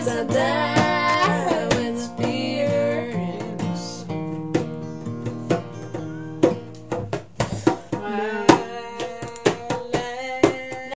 is a day.